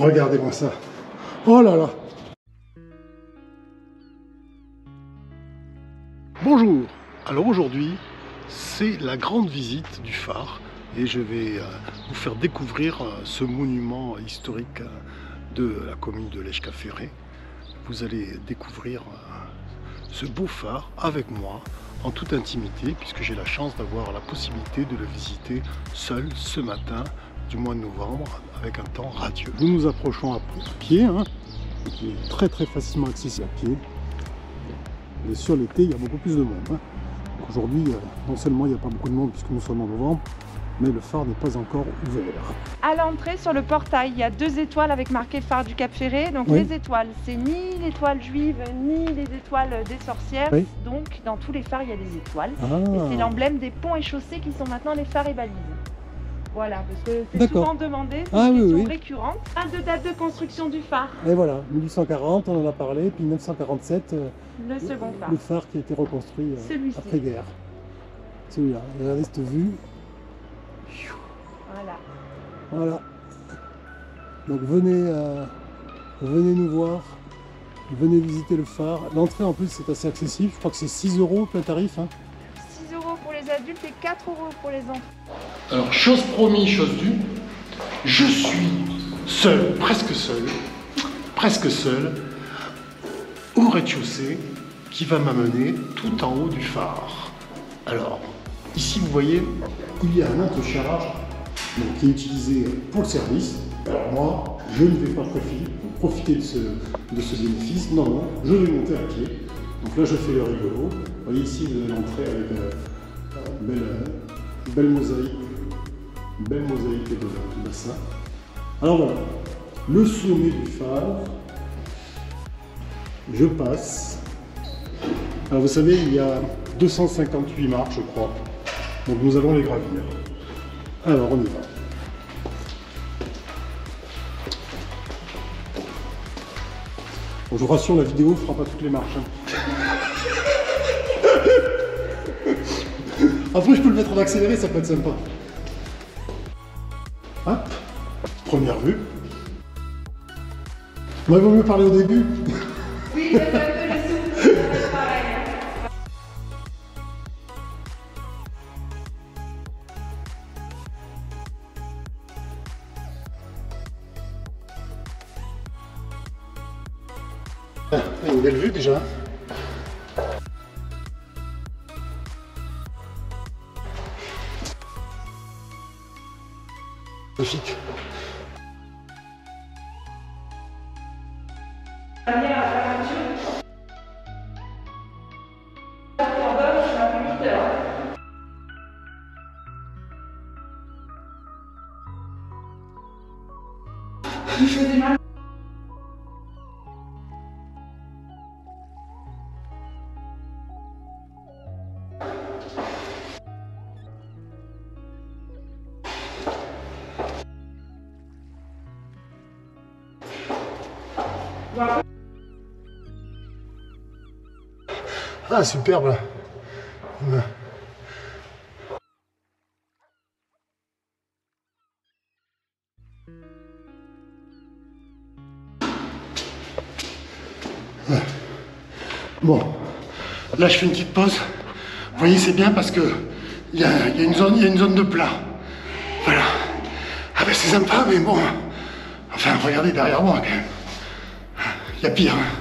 Regardez-moi ça. Oh là là Bonjour Alors aujourd'hui, c'est la grande visite du phare et je vais euh, vous faire découvrir euh, ce monument historique euh, de la commune de l'Èche-Ferré. Vous allez découvrir ce beau phare avec moi en toute intimité puisque j'ai la chance d'avoir la possibilité de le visiter seul ce matin du mois de novembre avec un temps radieux. Nous nous approchons à pied, hein, qui est très très facilement accessible à pied. Et sur l'été, il y a beaucoup plus de monde. Hein. Aujourd'hui, euh, non seulement il n'y a pas beaucoup de monde puisque nous sommes en novembre, mais le phare n'est pas encore ouvert. À l'entrée, sur le portail, il y a deux étoiles avec marqué phare du Cap Ferré. Donc les étoiles, c'est ni l'étoile juive, ni les étoiles des sorcières. Donc dans tous les phares, il y a des étoiles. Ah. Et c'est l'emblème des ponts et chaussées qui sont maintenant les phares et balises. Voilà, parce que c'est souvent demandé, c'est ah, une question récurrente. Un de date de construction du phare. Et voilà, 1840, on en a parlé, puis 1947, euh, le second phare. Le phare qui a été reconstruit euh, après-guerre. Celui-là, regardez cette vue. Voilà. Voilà. Donc venez, euh, venez nous voir, venez visiter le phare. L'entrée en plus c'est assez accessible, je crois que c'est 6 euros le tarif. Hein adultes et 4 euros pour les enfants. Alors, chose promis, chose due, je suis seul, presque seul, presque seul, au rez-de-chaussée qui va m'amener tout en haut du phare. Alors, ici vous voyez, il y a un intercharge qui est utilisé pour le service. Alors moi, je ne vais pas profiter, de, ce, de ce bénéfice. Non, non, je vais monter à pied. Donc là, je fais le rigolo. Vous voyez ici l'entrée avec euh, belle, belle mosaïque, belle mosaïque de, de bassin. Alors voilà, le sommet du phare, je passe. Alors vous savez, il y a 258 marches, je crois. Donc nous allons les gravir. Alors on y va. Bon, je vous rassure, la vidéo ne fera pas toutes les marches. Hein. Après, je peux le mettre en accéléré, ça peut être sympa. Hop, première vue. Moi, il vaut mieux parler au début. Oui, je le pareil. Ah, une belle vue déjà. Magnifique. Ah, superbe. Bon, là je fais une petite pause. Vous voyez, c'est bien parce que il y, a, une zone, a une zone de plat. Voilà. Ah ben c'est sympa, mais bon. Enfin, regardez derrière moi quand même. Il y a pire. Hein.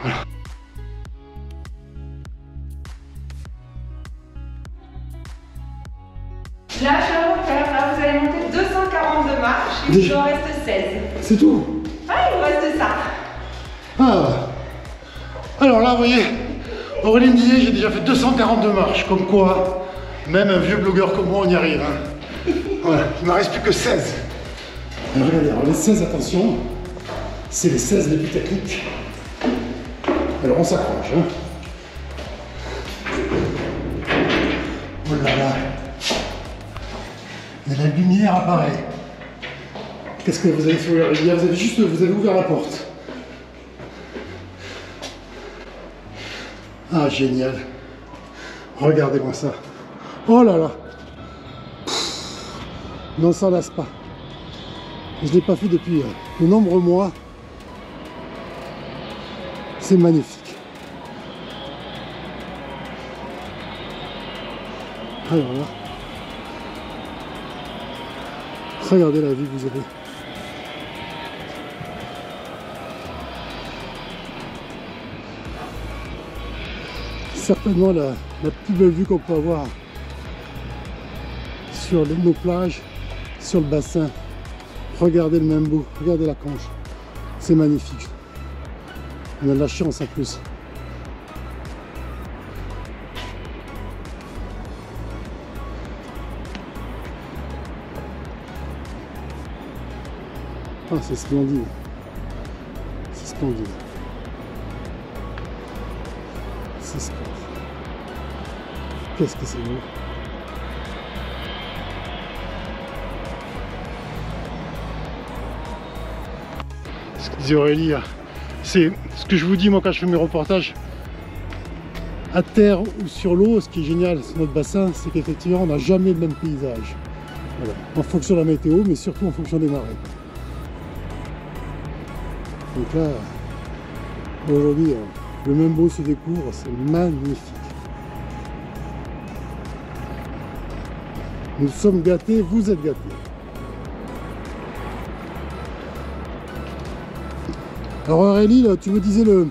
Voilà. Là, je vais refaire. Là, vous allez monter 242 marches. Il vous en reste 16. C'est tout Ah, il vous reste ça. Ah. Alors là, vous voyez, Aurélie me disait, j'ai déjà fait 242 marches. Comme quoi, même un vieux blogueur comme moi, on y arrive. Hein. Voilà, il ne me reste plus que 16. regardez, alors les 16, attention, c'est les 16 les plus techniques. Alors on s'accroche. Hein. Oh là là. Et la lumière apparaît. Qu'est-ce que vous avez fait Vous avez juste vous avez ouvert la porte. Ah génial. Regardez-moi ça. Oh là là. Non, ça lasse pas. Je ne l'ai pas fait depuis euh, de nombreux mois. C'est magnifique. Alors là, regardez la vue que vous avez. Certainement la, plus belle vue qu'on peut avoir sur nos plages, sur le bassin. Regardez le même bout, regardez la conche. C'est magnifique. On a de la chance en plus. Ah, c'est splendide. C'est splendide. C'est splendide. Qu'est-ce que c'est beau. Ce que disait Aurélie, c'est ce que je vous dis moi quand je fais mes reportages à terre ou sur l'eau, ce qui est génial sur notre bassin, c'est qu'effectivement on n'a jamais le même paysage. En fonction de la météo, mais surtout en fonction des marées. Donc là, aujourd'hui, euh, le même beau se découvre, c'est magnifique. Nous sommes gâtés, vous êtes gâtés. Alors Aurélie, tu me disais le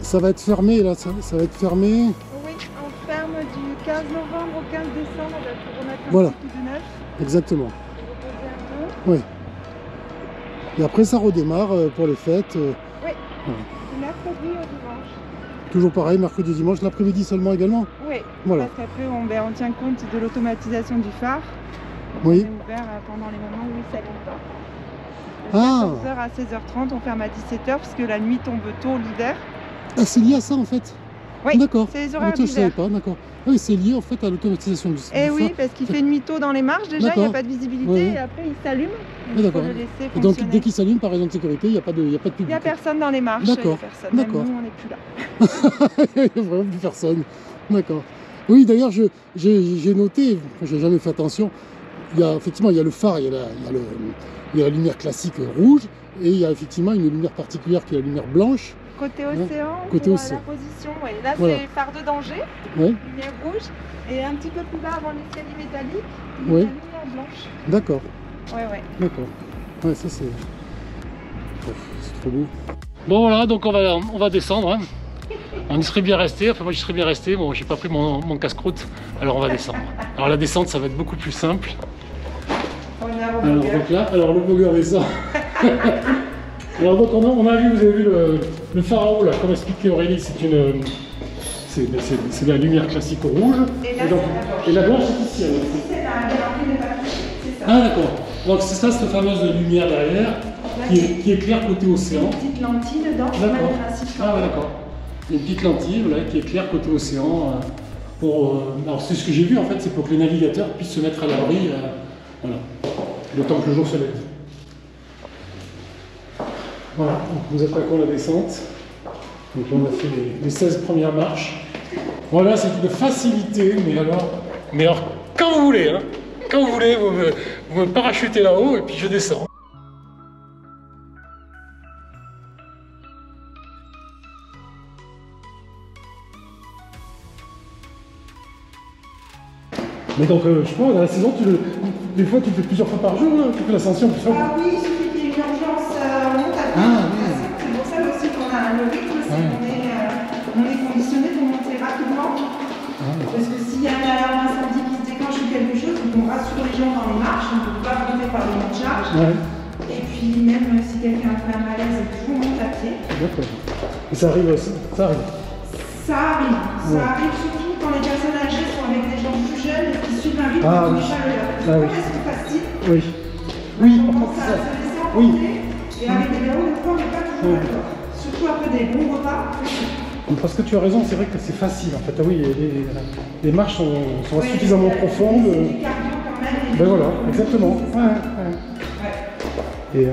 ça va être fermé là, ça, va être fermé. Oui, on ferme du 15 novembre au 15 décembre pour remettre un voilà. petit de neuf. Exactement. Oui. Et après ça redémarre euh, pour les fêtes. Euh, oui. Du mercredi au dimanche. Toujours pareil, mercredi et dimanche, l'après-midi seulement également Oui. Voilà. Parce qu'après on, ben, on, tient compte de l'automatisation du phare. Oui. On est ouvert euh, pendant les moments où il s'allume pas. Ah. 14h à 16h30, on ferme à 17h parce que la nuit tombe tôt l'hiver. Ah, c'est lié à ça en fait Oui, d'accord. c'est les horaires Je ne pas, d'accord. Ah oui, c'est lié en fait à l'automatisation du Eh oui, parce qu'il fait nuit tôt dans les marches déjà, il n'y a pas de visibilité, et après il s'allume. Et donc dès qu'il s'allume, par raison de sécurité, il n'y a, pas de, a pas de public. Il n'y a personne dans les marches, D'accord. Même nous, on n'est plus là. il n'y a vraiment plus personne. D'accord. Oui, d'ailleurs, j'ai noté, j'ai jamais fait attention, il y a effectivement il y a le phare, il y a la, il y a le, il y a la lumière classique rouge et il y a effectivement une lumière particulière qui est la lumière blanche. Côté océan, Côté océan. la position, ouais. là c'est phare de danger, lumière rouge, et un petit peu plus bas avant l'escalier métallique, il y a la lumière blanche. D'accord. Ouais, ouais. D'accord. Ouais, ça c'est. c'est trop beau. Bon voilà, donc on va, on va descendre. Hein. On y serait bien resté, enfin moi j'y serais bien resté, bon j'ai pas pris mon, mon casse-croûte, alors on va descendre. Alors la descente ça va être beaucoup plus simple. Alors, donc là, alors le burger descend. alors donc on a, vu, vous avez vu le, le pharaon là, comme expliqué Aurélie, c'est une. C'est la lumière classique rouge. Et, et, donc, et la blanche c'est ici. Ah d'accord. Donc c'est ça cette fameuse lumière derrière qui, est, qui éclaire côté océan. Une petite lentille dedans. D'accord. Ah d'accord. Une petite lentille voilà, qui éclaire côté océan. Euh, pour, euh, alors c'est ce que j'ai vu en fait, c'est pour que les navigateurs puissent se mettre à l'abri. Euh, voilà le temps que le jour se lève. Voilà, nous attaquons la descente. Donc on a fait les, 16 premières marches. Voilà, c'est une facilité, mais alors, mais alors quand vous voulez, hein, quand vous voulez, vous me, vous parachutez là-haut et puis je descends. Mais donc, euh, je crois, dans la saison, tu le, des fois, tu le fais plusieurs fois par jour, là, tu l'ascension plusieurs fois. Ah rassure les gens dans les marches, on ne peut pas monter par les de charge. Ouais. Et puis même si quelqu'un fait un malaise, on monte à pied. D'accord. Et ça arrive aussi Ça arrive Ça arrive. Ça arrive surtout quand les personnes âgées sont avec des gens plus jeunes et qui suivent un rythme ah, de chaleur. Ah, oui. facile. Oui. Oui, on commence à se laisser emporter. Oui. Et avec des verrous, on n'est pas toujours d'accord. Surtout après des bons repas. Parce que tu as raison, c'est vrai que c'est facile en fait. Ah oui, les, les marches sont, sont suffisamment profondes. Ben voilà, exactement. Et,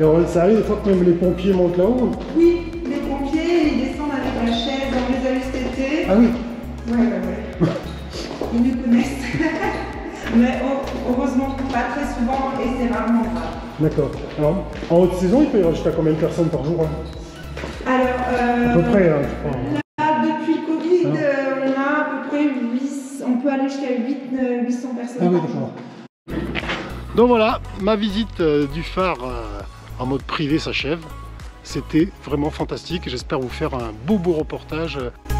euh, ça arrive des fois que même les pompiers montent là-haut Oui, les pompiers, ils descendent avec la chaise, on les a été. Ah oui Ouais, ouais, ouais. ils nous connaissent. Mais oh, heureusement, pas très souvent et c'est rarement rare. D'accord. Alors, en haute saison, il peut y avoir jusqu'à combien de personnes par jour hein Alors, euh, à peu près, hein, je crois. Hein. Là, depuis le Covid, ah. euh, on a à peu près on peut aller jusqu'à 800 personnes. Ah oui, d'accord. Donc voilà, ma visite euh, du phare euh, en mode privé s'achève. C'était vraiment fantastique. J'espère vous faire un beau beau reportage. Euh.